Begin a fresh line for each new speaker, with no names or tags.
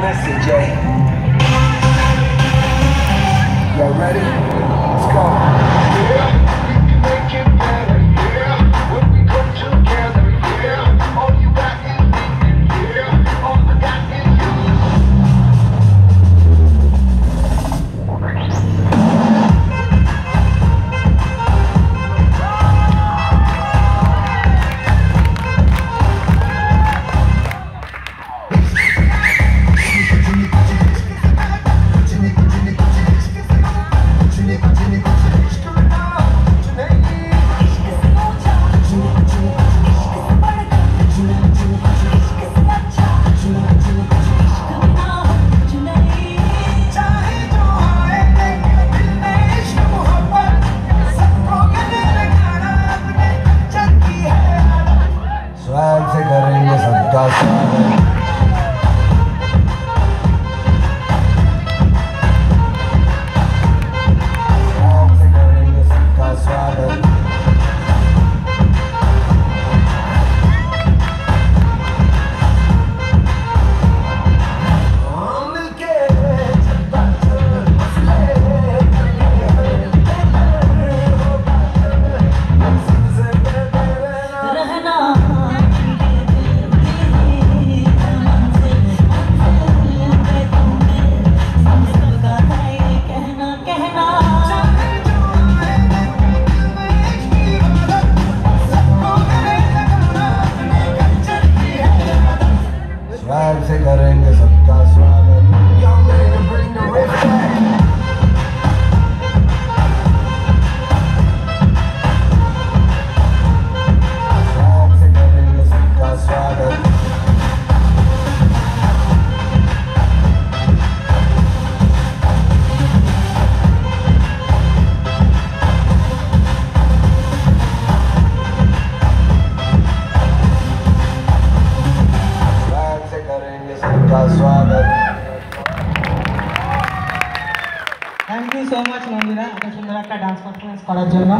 message, eh? Y'all ready? Let's go. प्यार से करेंगे सबका स्वागत స్వాగతం.
Thank you so much Mandira అంత సుందరక్క డాన్స్ పర్ఫార్మెన్స్ కরার জন্য